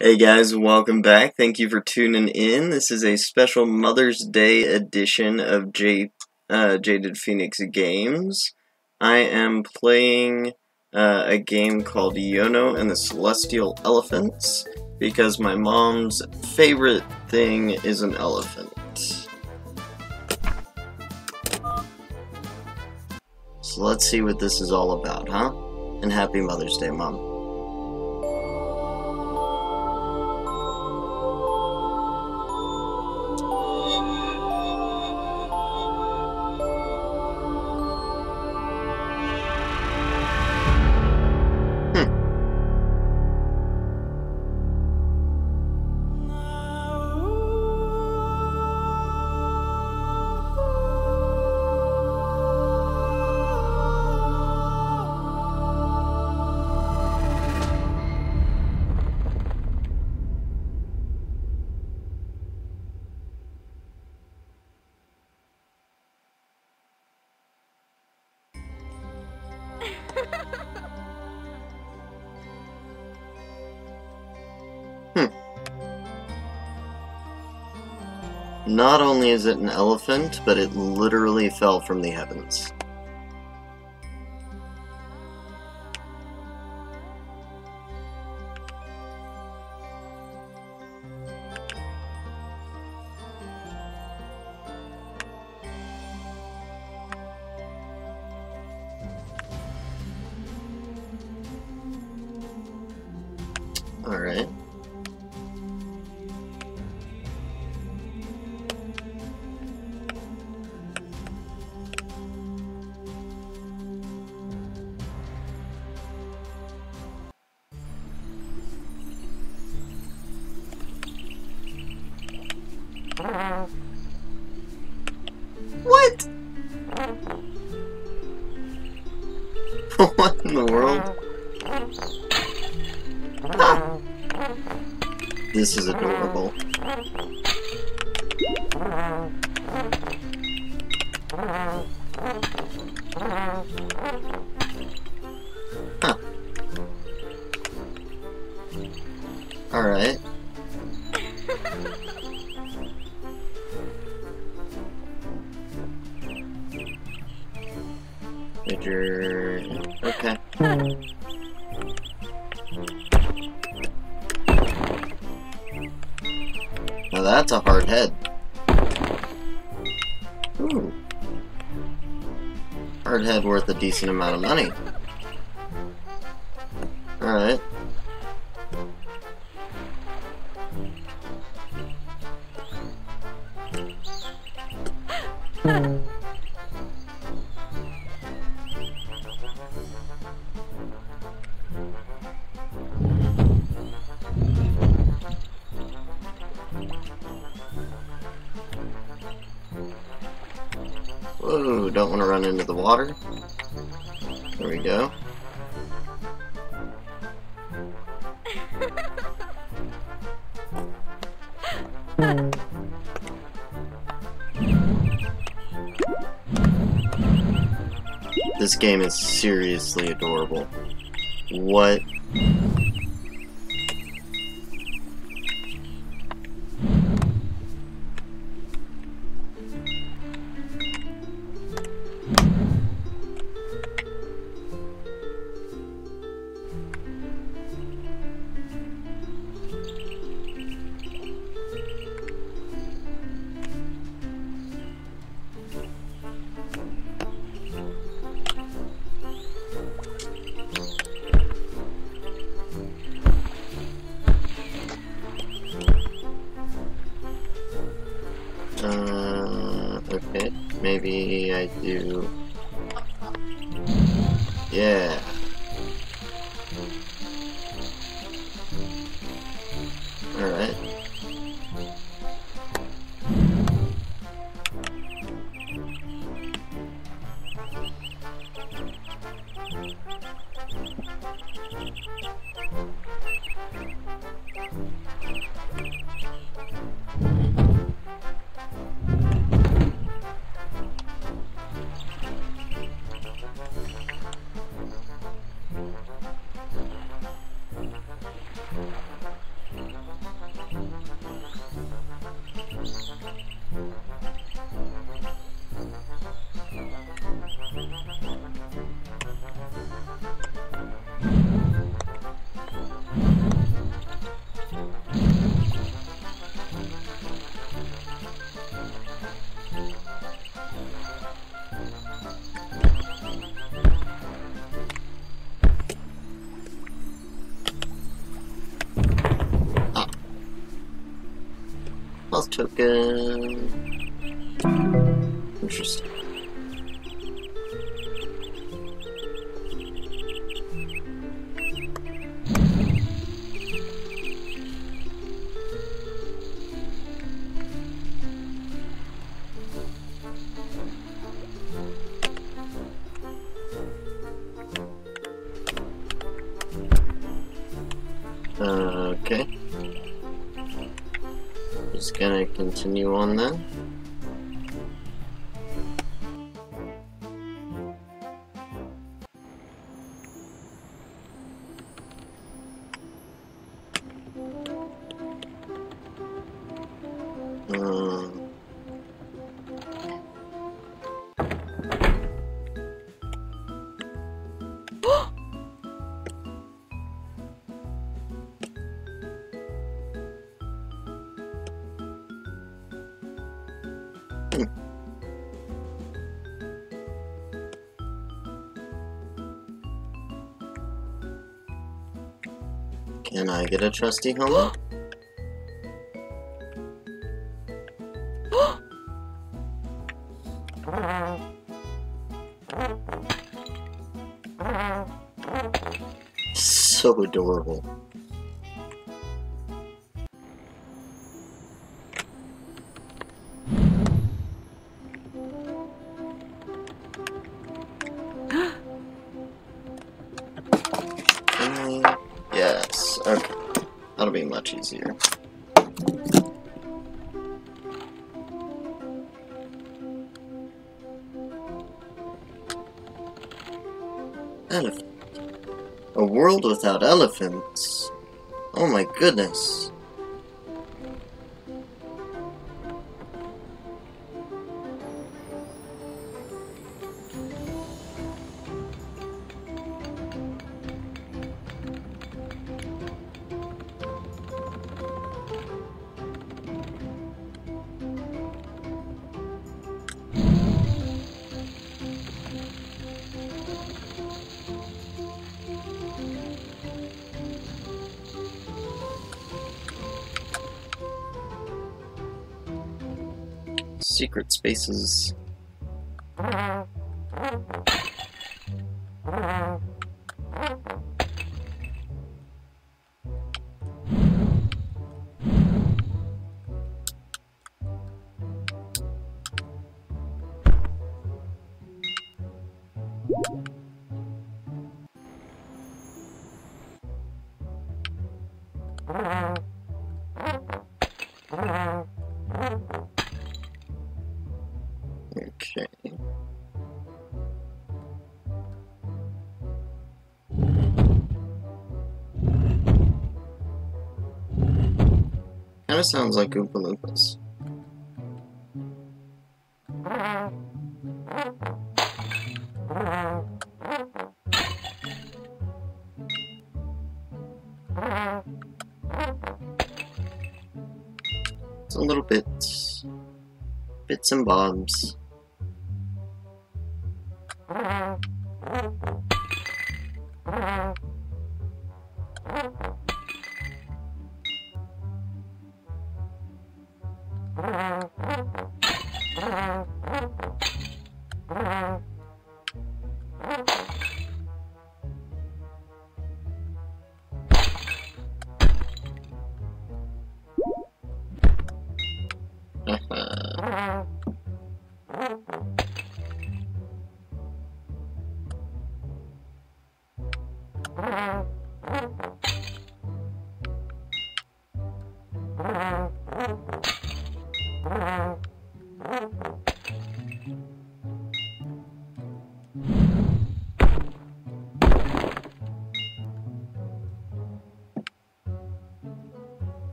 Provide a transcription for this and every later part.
Hey guys, welcome back. Thank you for tuning in. This is a special Mother's Day edition of J uh, Jaded Phoenix Games. I am playing uh, a game called Yono and the Celestial Elephants because my mom's favorite thing is an elephant. So let's see what this is all about, huh? And happy Mother's Day, Mom. Is it an elephant, but it literally fell from the heavens. This is adorable. Decent amount of money. Alright. Whoa, don't want to run into the water. Go. This game is seriously adorable. What? Token. Continue on then. Can I get a trusty helmet? so adorable. Easier. Elephant. A world without elephants. Oh my goodness. Secret spaces. Kinda sounds like Oompa Loompas. It's a little bit bits and bobs.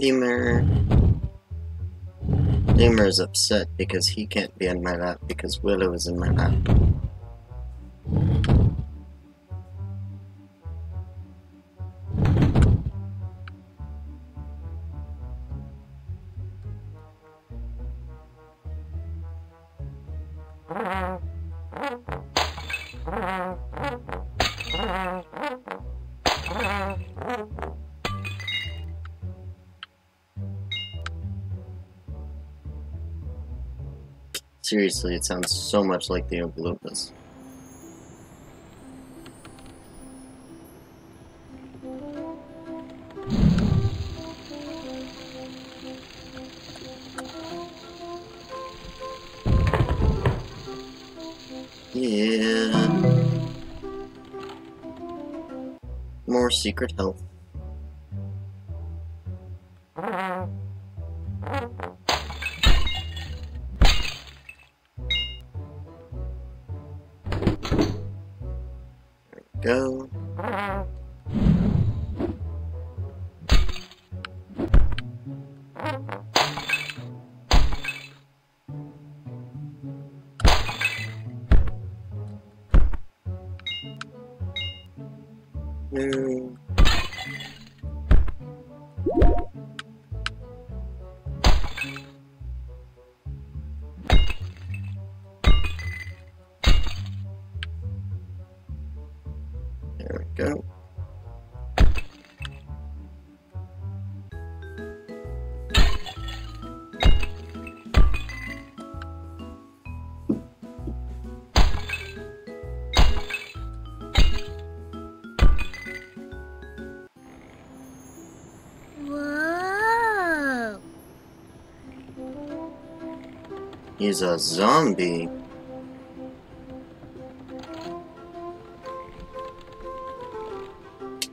Lemur. Lemur is upset because he can't be in my lap because Willow is in my lap. Seriously, it sounds so much like the Oompa Yeah. More secret health. He's a zombie.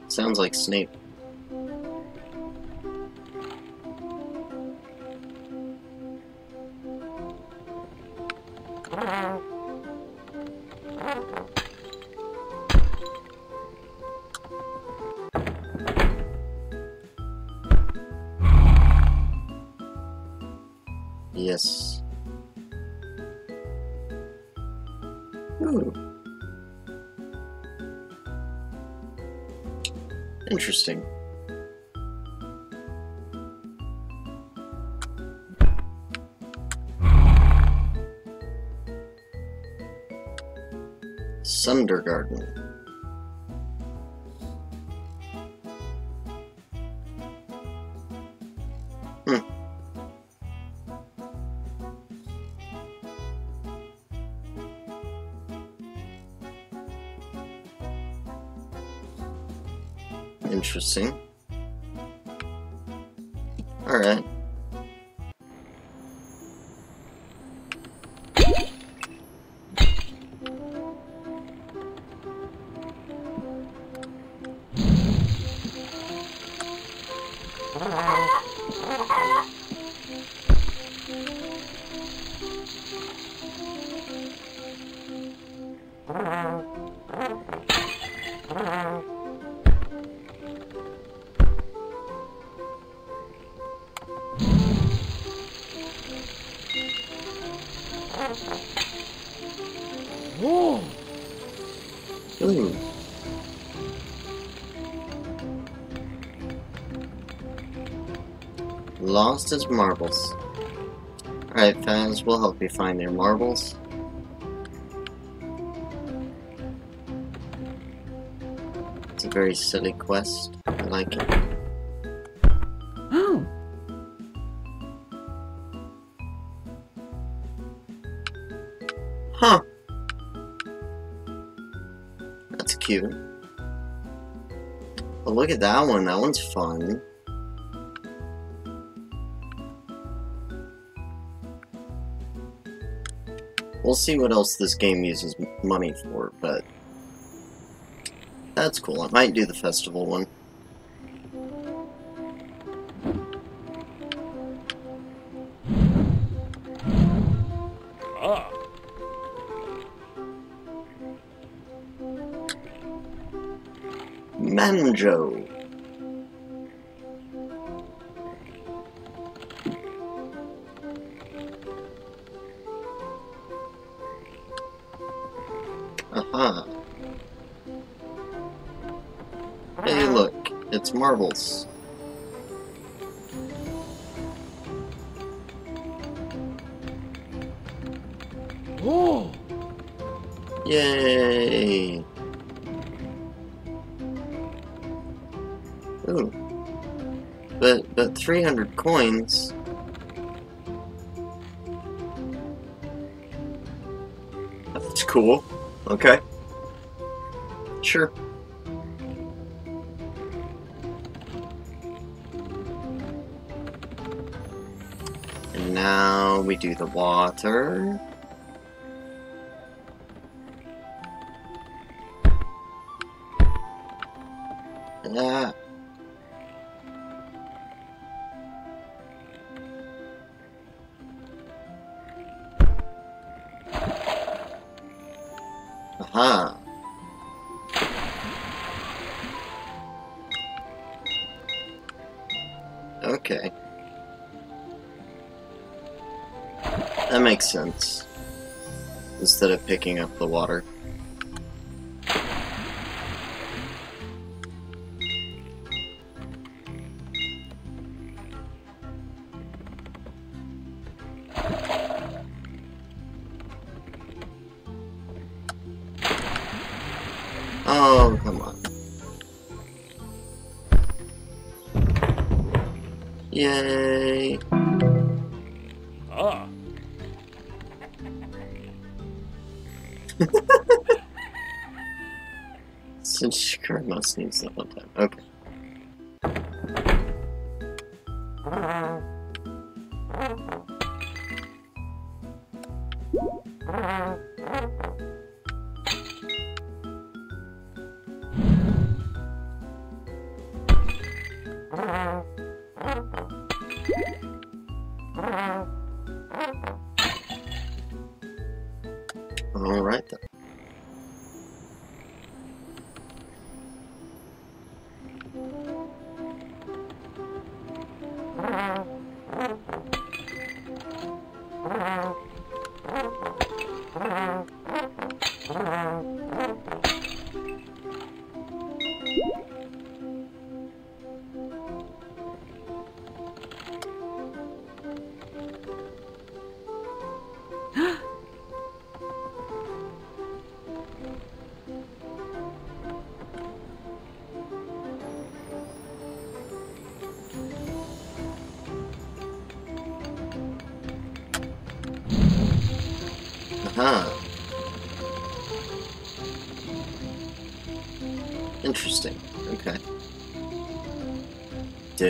Sounds like Snape. Yes. Ooh. Interesting. Sundergarden. Hmm. Interesting. Lost his marbles. Alright, Faz, we'll help you find your marbles. It's a very silly quest. I like it. Oh! Huh. That's cute. Oh, look at that one. That one's fun. We'll see what else this game uses money for, but that's cool. I might do the festival one. marbles. Oh! Yay! Ooh. But, but 300 coins now we do the water. sense instead of picking up the water. Grrrr.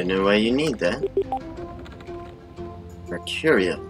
You know why you need that. Mercuria.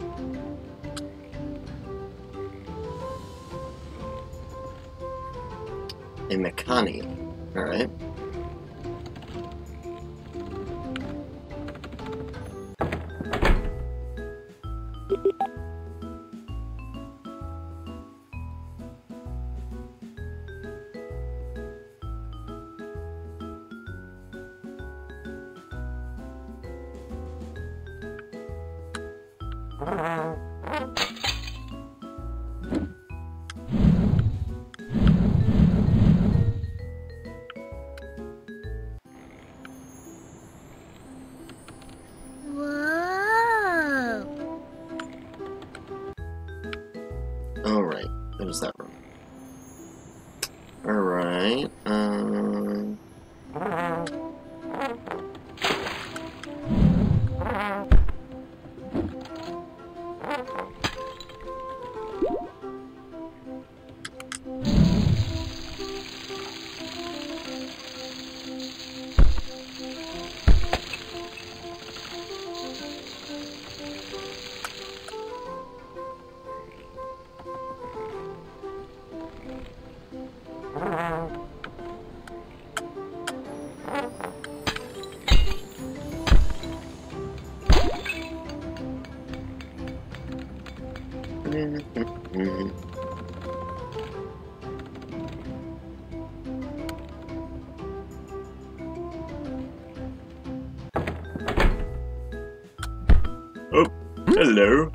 Hello?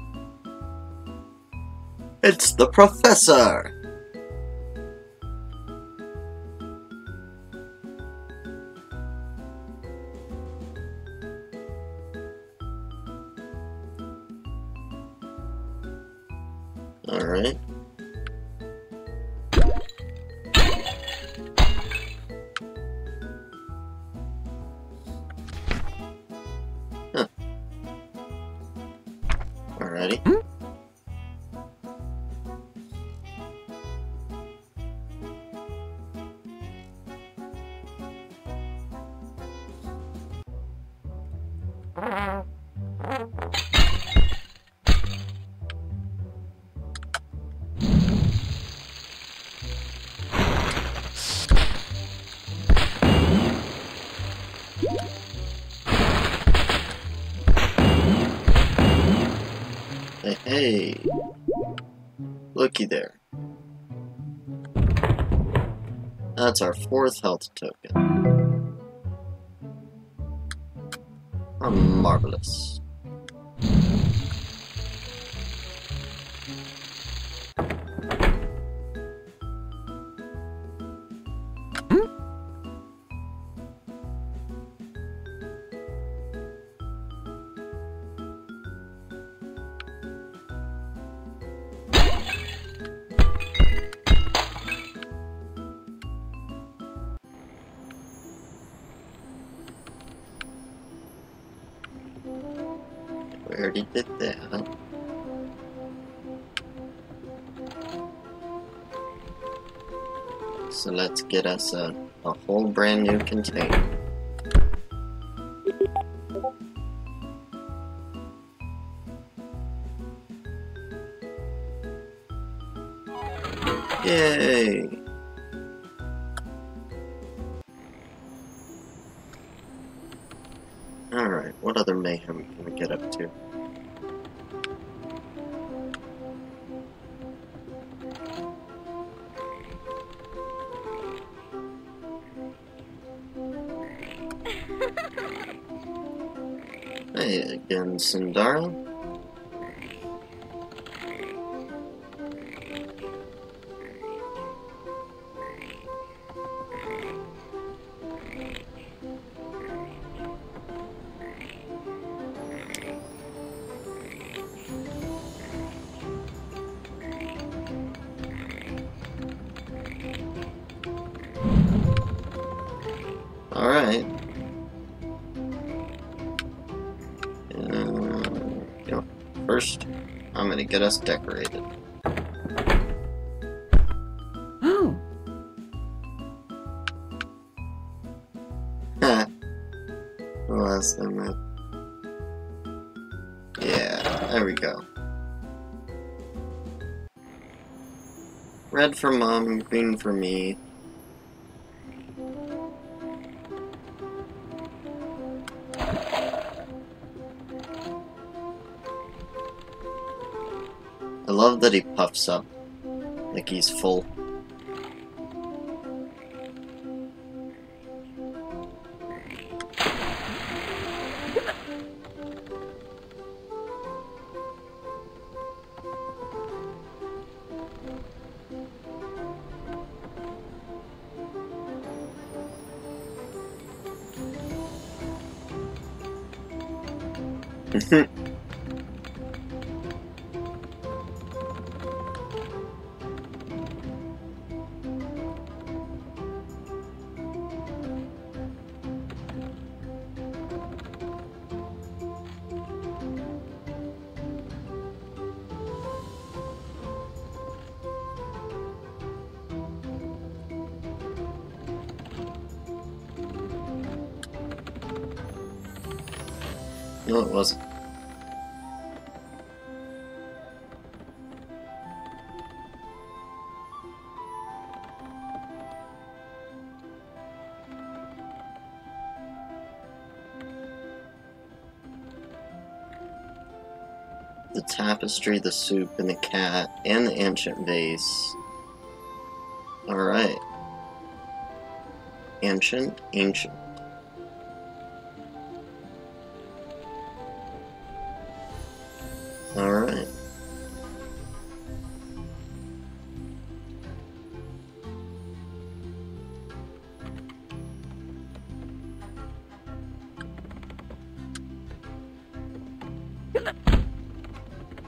It's the professor! Ready? Hmm? Hey. Looky there. That's our fourth health token. Oh, marvelous. Get us a, a whole brand new container. Yay! Alright, what other mayhem can we again, get us decorated. Oh, Ha. Last time I... Yeah, there we go. Red for mom, green for me. Puffs up like he's full. The the soup, and the cat, and the ancient vase. Alright. Ancient, ancient.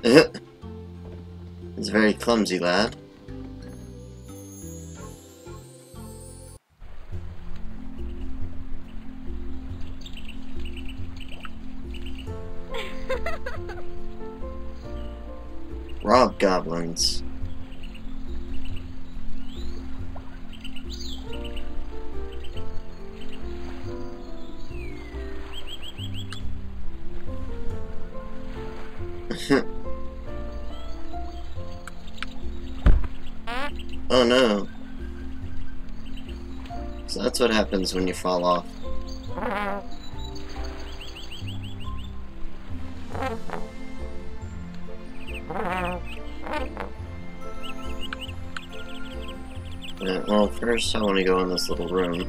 it's very clumsy, lad. Rob goblins. What happens when you fall off. Yeah, well, first I want to go in this little room.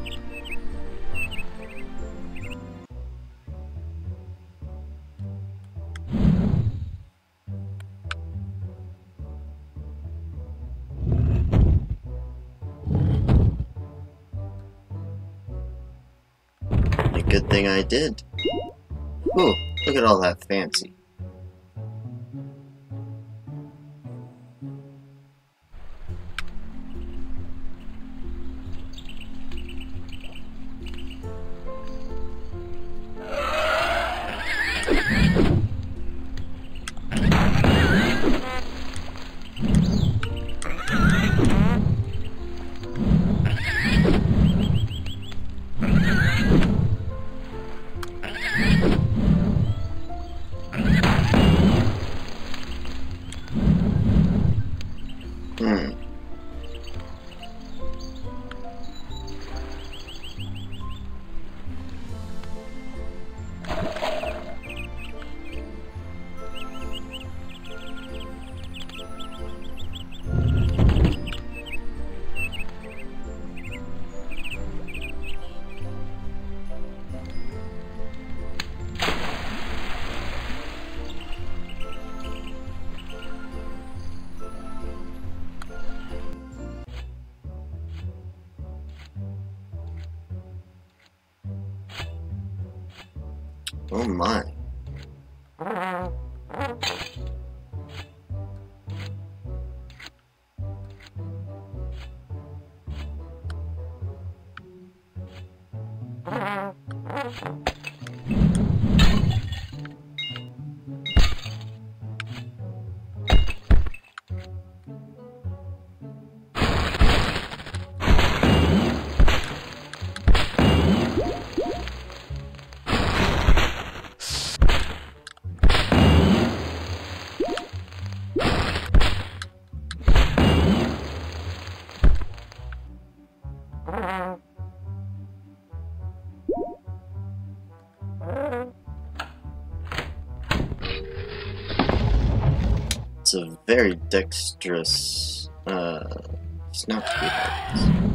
I did. Ooh, look at all that fancy. Oh my. A very dexterous uh, snap to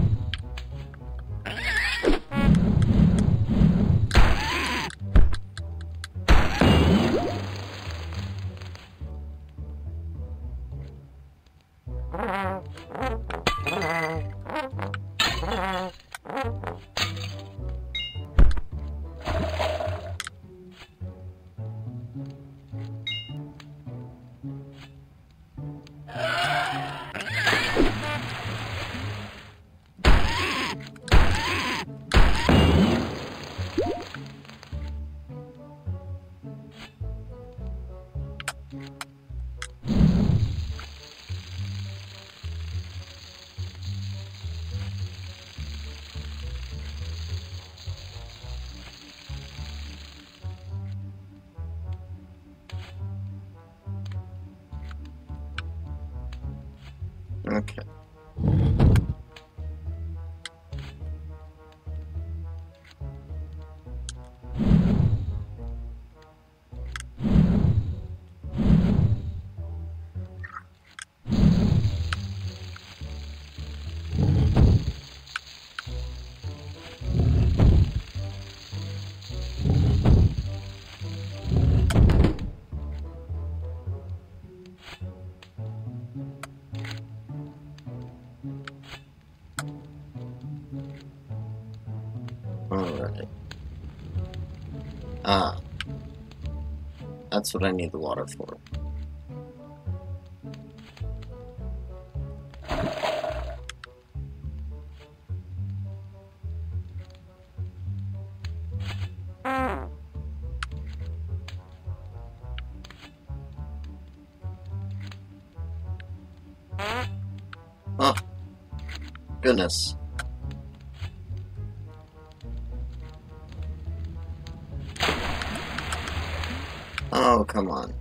That's what I need the water for. Oh. Goodness. Come on.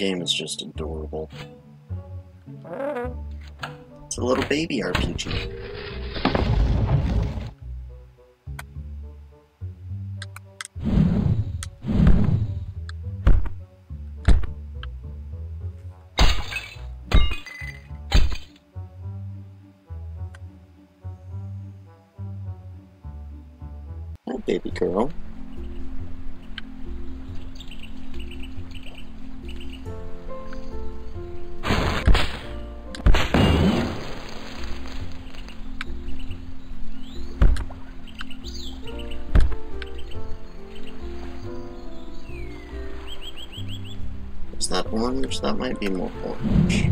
Game is just adorable. It's a little baby RPG. Baby girl. That? That might be more orange.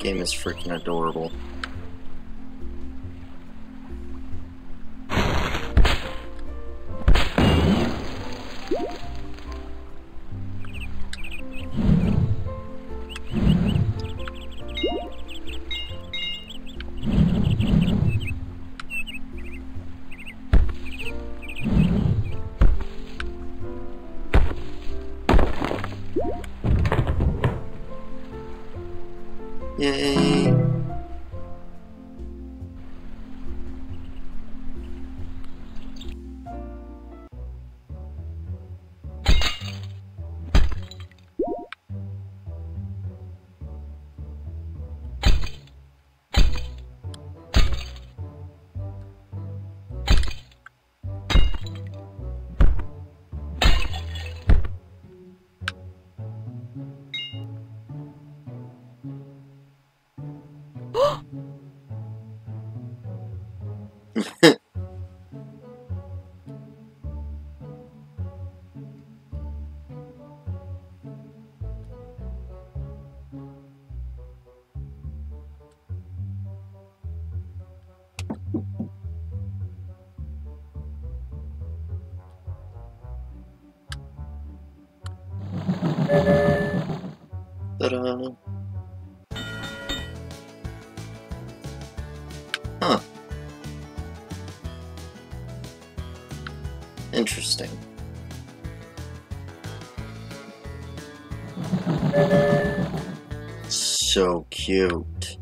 Game is freaking adorable. Interesting. So cute.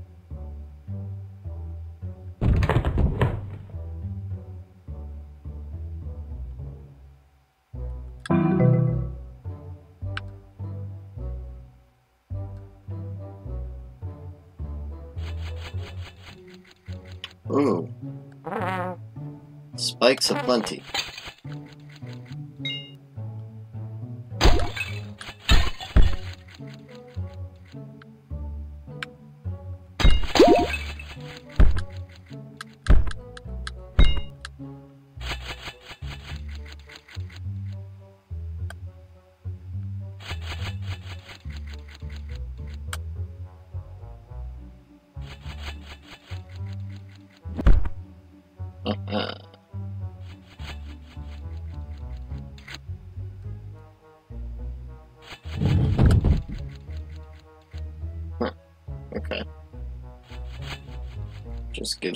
Ooh. Spikes aplenty.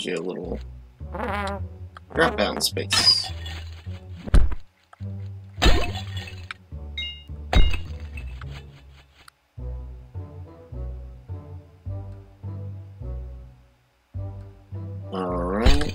Gives you a little drop down space. Alright.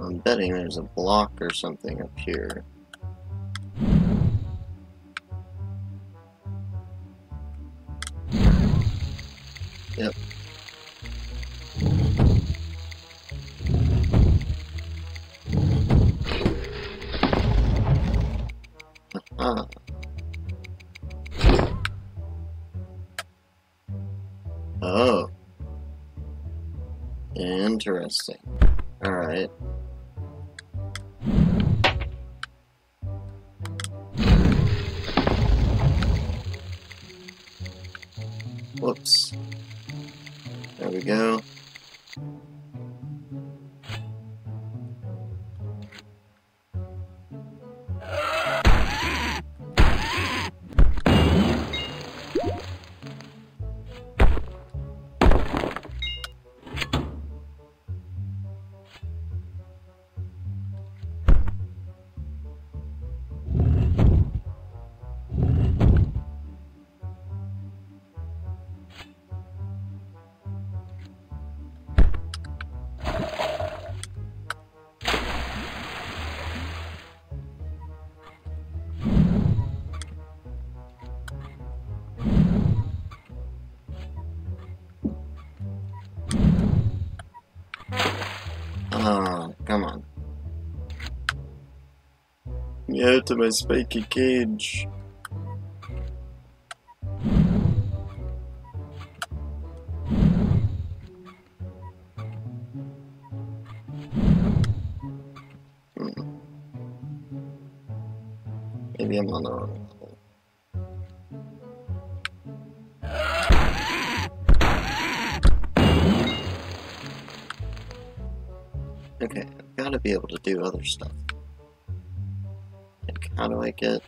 So I'm betting there's a block or something up here. Yep. Ah. Oh. Interesting. Alright. Whoops. Yeah, to my spiky cage. Maybe I'm on the wrong. Okay, I've got to be able to do other stuff. How do I get...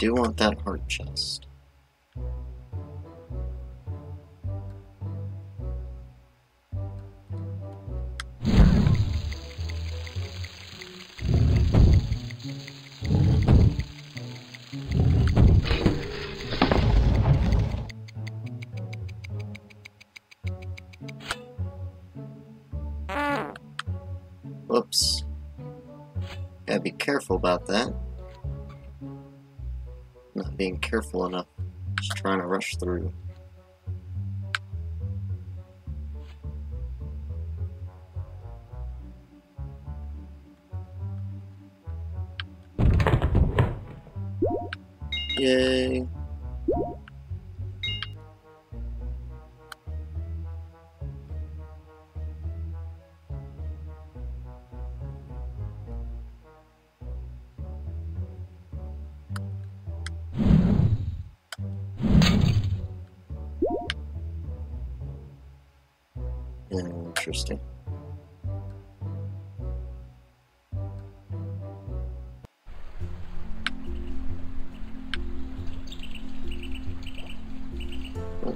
do want that heart chest. Just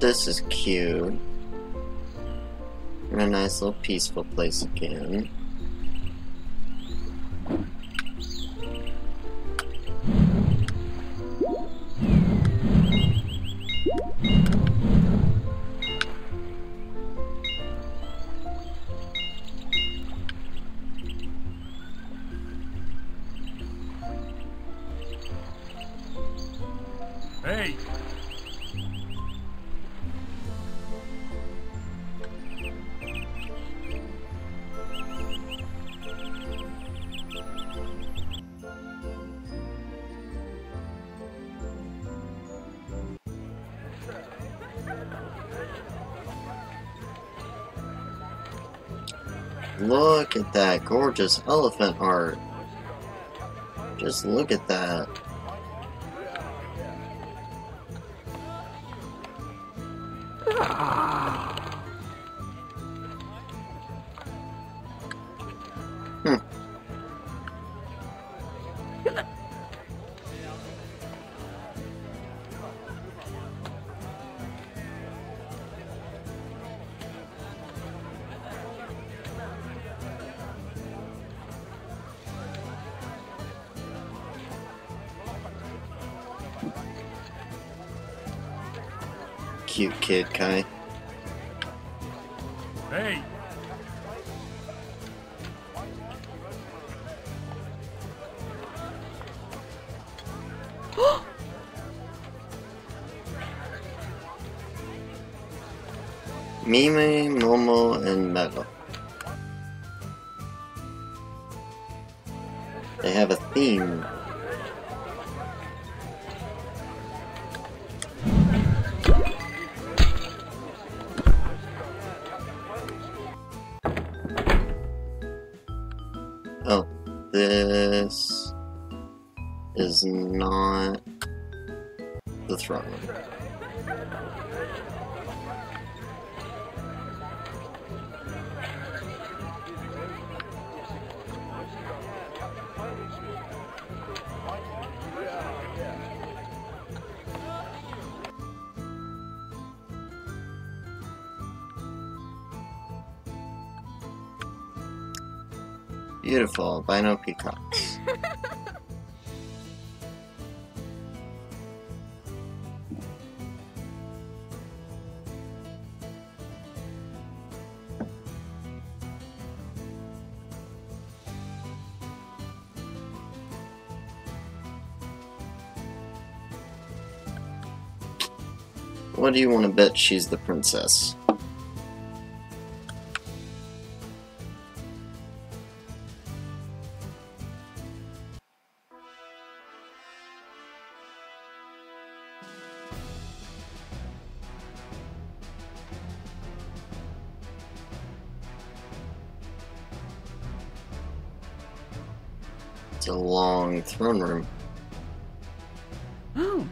this is cute. in a nice little peaceful place again. Gorgeous elephant art. Just look at that. Cute kid, Kai. Hey! Mimi, Momo, and Metal. They have a theme. Do you want to bet she's the princess? It's a long throne room. Oh,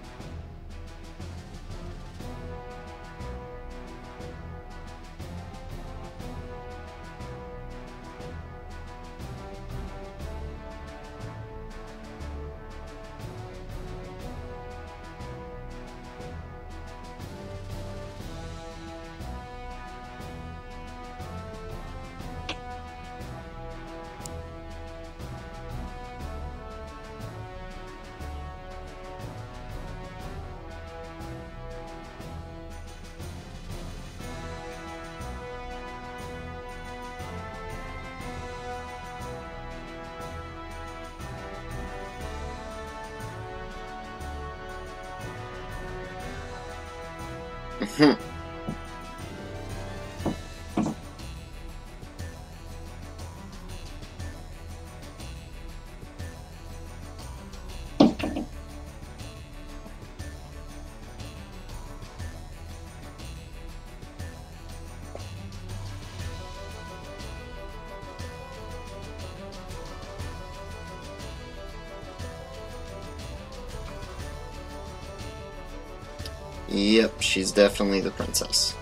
Yep, she's definitely the princess.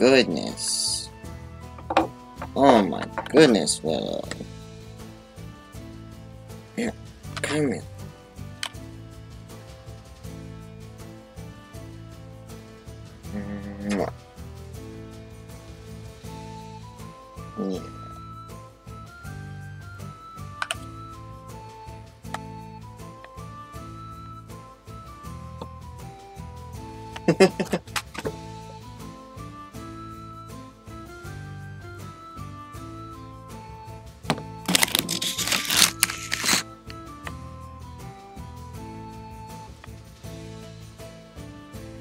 Goodness. Oh my goodness, Willow.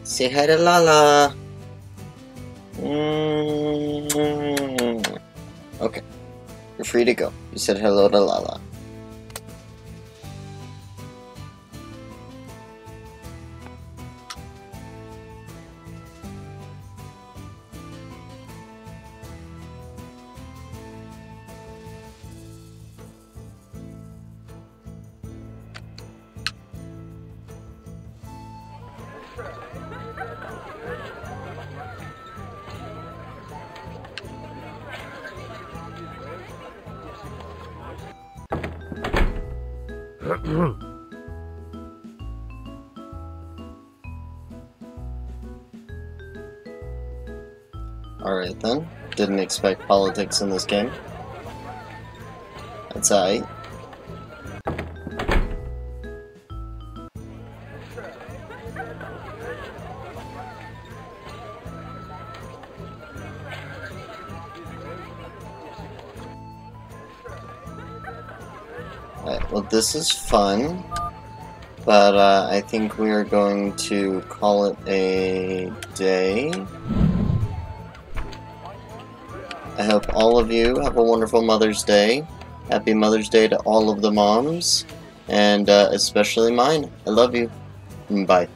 Say hi to Lala. Mm. Okay, you're free to go. You said hello to Lala. Expect politics in this game. That's alright. Well this is fun. But uh, I think we are going to call it a day. All of you have a wonderful Mother's Day. Happy Mother's Day to all of the moms, and uh, especially mine. I love you. Bye.